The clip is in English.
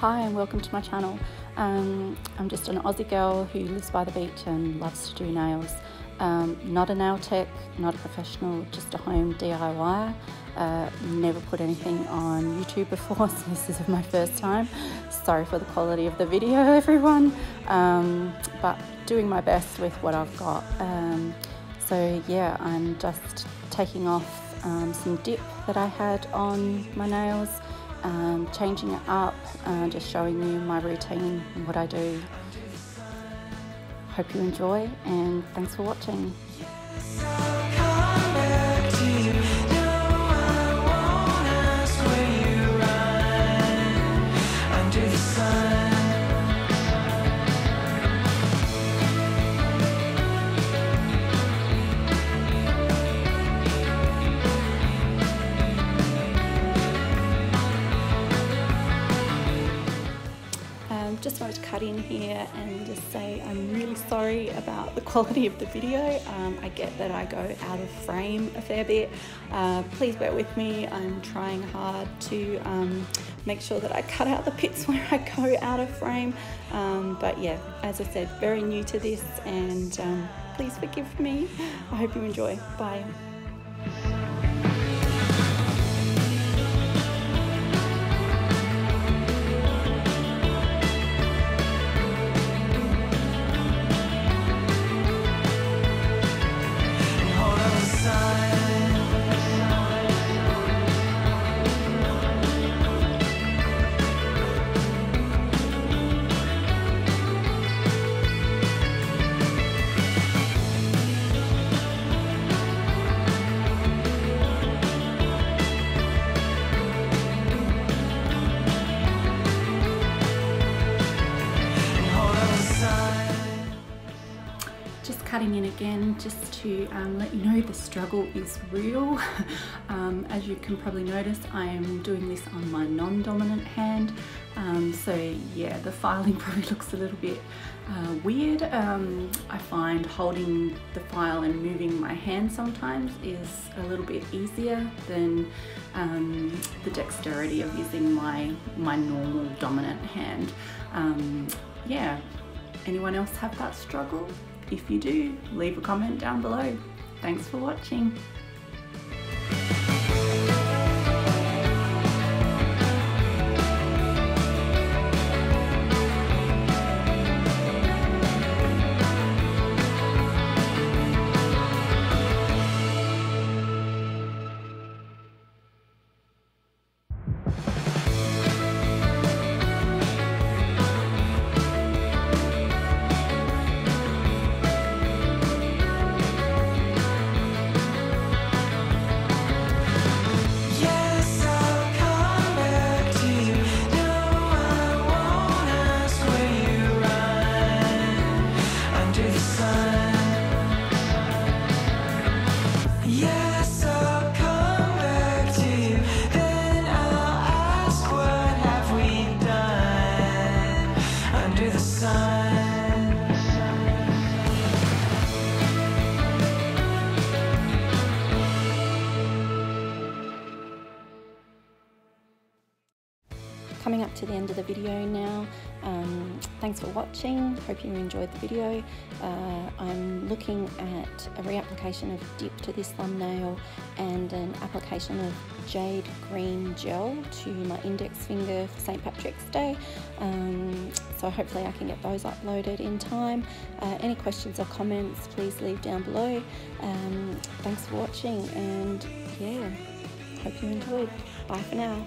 Hi and welcome to my channel. Um, I'm just an Aussie girl who lives by the beach and loves to do nails. Um, not a nail tech, not a professional, just a home DIY. Uh, never put anything on YouTube before, so this is my first time. Sorry for the quality of the video, everyone, um, but doing my best with what I've got. Um, so yeah, I'm just taking off um, some dip that I had on my nails, um, changing it up, uh, just showing you my routine and what I do. Hope you enjoy and thanks for watching. Just wanted to cut in here and just say I'm really sorry about the quality of the video. Um, I get that I go out of frame a fair bit. Uh, please bear with me. I'm trying hard to um, make sure that I cut out the bits where I go out of frame. Um, but yeah, as I said, very new to this and um, please forgive me. I hope you enjoy. Bye. Just cutting in again just to um, let you know the struggle is real. um, as you can probably notice, I am doing this on my non-dominant hand. Um, so yeah, the filing probably looks a little bit uh, weird. Um, I find holding the file and moving my hand sometimes is a little bit easier than um, the dexterity of using my, my normal dominant hand. Um, yeah, anyone else have that struggle? If you do, leave a comment down below. Thanks for watching. Sun. Coming up to the end of the video now. Um, thanks for watching. Hope you enjoyed the video. Uh, I'm looking at a reapplication of dip to this thumbnail and an application of jade green gel to my index finger for St. Patrick's Day. Um, so hopefully I can get those uploaded in time. Uh, any questions or comments, please leave down below. Um, thanks for watching and yeah, hope you enjoyed. Bye for now.